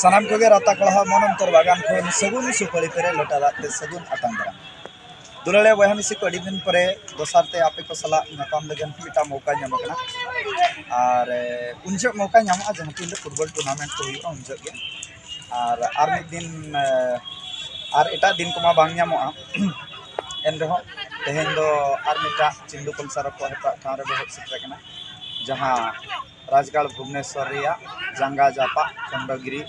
ᱥᱟᱱᱟᱢ ᱠᱚᱜᱮ ᱨᱟᱛᱟ ᱠᱚᱲᱟ ᱢᱚᱱᱚᱱᱛᱚᱨ ᱵᱟᱜᱟᱱ ᱠᱷᱚᱱ ᱥᱟᱹᱜᱩᱱ ᱥᱩᱯᱟᱹᱲᱤ ᱯᱮᱨᱮ ᱞᱚᱴᱟ ᱫᱟᱜ ᱛᱮ ᱥᱟᱹᱜᱩᱱ ᱟᱛᱟᱝ ᱫᱟᱨᱟᱢ ᱫᱩᱞᱟᱹᱲᱤᱭᱟᱹ ᱵᱚᱭᱦᱟ ᱢᱤᱥᱤ ᱠᱚ ᱟᱹᱰᱤ ᱫᱤᱱ ᱯᱚᱨᱮ ᱫᱚᱥᱟᱨ ᱛᱮ ᱟᱯᱮ ᱠᱚ ᱥᱟᱞᱟᱜ ᱧᱟᱯᱟᱢ ᱞᱟᱹᱜᱤᱫ ᱢᱤᱫᱴᱟᱝ ᱢᱚᱠᱟ ᱧᱟᱢ ᱟᱠᱟᱱᱟ ᱟᱨ ᱩᱱ ᱡᱚᱦᱚᱜ ᱢᱚᱠᱟ ᱧᱟᱢᱚᱜᱼᱟ ᱡᱟᱦᱟᱸ ᱛᱤᱱ ᱫᱚ ᱯᱷᱩᱴᱵᱚᱞ ᱴᱩᱨᱱᱟᱢᱮᱱᱴ ᱠᱚ ᱦᱩᱭᱩᱜᱼᱟ ᱩᱱ ᱡᱚᱦᱚᱜ ᱜᱮ ᱟᱨ ᱟᱨ ᱢᱤᱫ ᱫᱤᱱ ᱟᱨ ᱮᱴᱟᱜ ᱫᱤᱱ ᱠᱚᱢᱟ ᱵᱟᱝ ᱧᱟᱢᱚᱜᱼᱟ ᱮᱱ ᱨᱮᱦᱚᱸ ᱛᱮᱦᱮᱧ ᱫᱚ ᱟᱨ ᱢᱤᱫᱴᱟᱝ ᱪᱤᱱᱰᱩ ᱠᱚᱞᱥᱟᱨ ᱠᱚ ᱦᱮᱯᱨᱟᱣ ᱴᱷᱟᱶ ᱨᱮ ᱵᱚ ᱦᱮᱡ ᱥᱮᱴᱮᱨ ᱟᱠᱟᱱᱟ ᱡᱟᱦᱟᱸ राजगढ़ भुवनेश्वर जंगा जापा खंडगिरी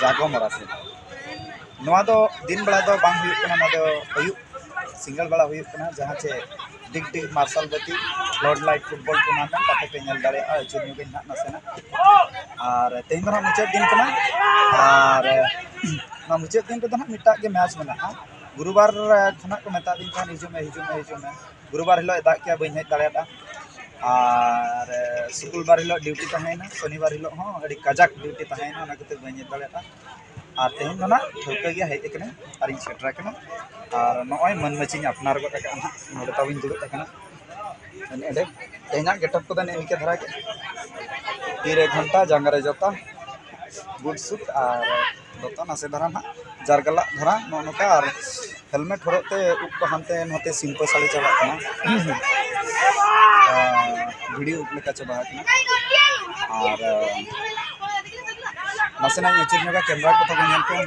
जागो मरासी नवा दो दिन बेला दो सिंगल बेला जहाँ कना से डिग डिग मार्शल बती लॉर्ड लाइट फुटबल टूर्नामेंट पाते पे नेल दारे आ के ना नसेना और तेन दो मुचाद दिन कना और ना दिन को ना मिटा के मैच बना गुरुवार खना को मता दिन खान हिजो में गुरुवार हिलो दाग के बी हे दारे शुक्रवार हिल ड्यूटी तहना शनिवार हिल कजाक ड्यूटी तहना बी दाड़ा और तेहन दो ना ठौका हजकना और सेटरकना और नए मनमची अपनार गदा ना तब दुड़बना तेना गेटअप को इनके धारा के। तीर घंटा जंगारे जोता, गुड सूट और दोता नासे धारा ना। जारगला धारा नौका हेलमेट हरते, उप तो हाते नाते सिम्पल साड़ी चलना लेका चबा कना और अचुर नगा कैमरा को तो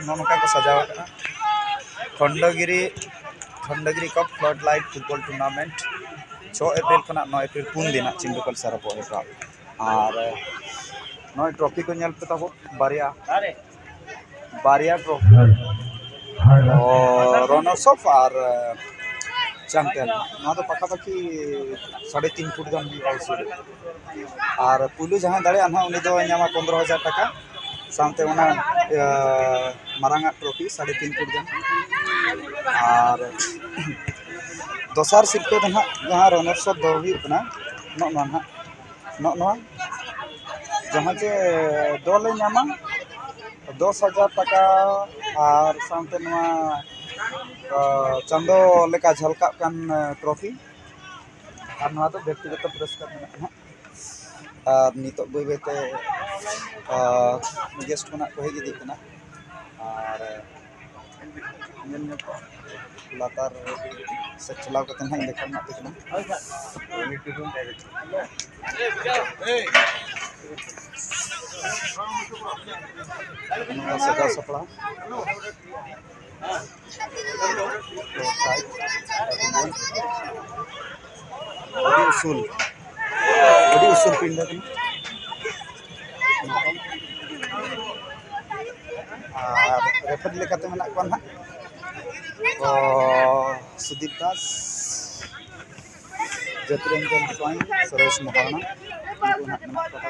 नो नका को सजाव Khandagiri Khandagiri cup flood light football tournament 6 April खना 9 अप्रैल पुन दिन चिंदुकल सारा को हेप्रा और नय ट्रॉफी को नेल पे बारिया बारिया ट्रॉफी रनर्स अफ और तो पखापाखि साढ़े तीन फुट गान और पुलू जहाँ दाड़ा ना नामा पंद्रह हज़ार टाका। उना मारांगा ट्रॉफी साढ़े तीन फुट गान और दोसार सिरपे दो ना जहाँ रनर्स ना जहाँ चे दल दस हज़ार टाका। और सामते चांदो लेका झलका ट्रॉफी और ना तो व्यक्तिगत पुरस्कार में और नित बै बैते गेस्ट को हज और लातार से चलाव करते हैं देखा सजा सपड़ा Jadi usul. Jadi usul pindah kan. Ah, repot lekat menak kuan nak. Oh, Sudip Das. Jatrenjan Swami, Suresh Mohana. Itu nak menak kata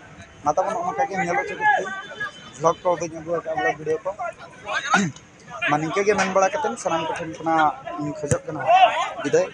तब नौका के नेलो चुकते ब्लॉग को उदय अगू ब्लॉग वीडियो को मा निंके गे मेन बड़ा कतेन सनाम को ठेन कना इन खजक कना विदाय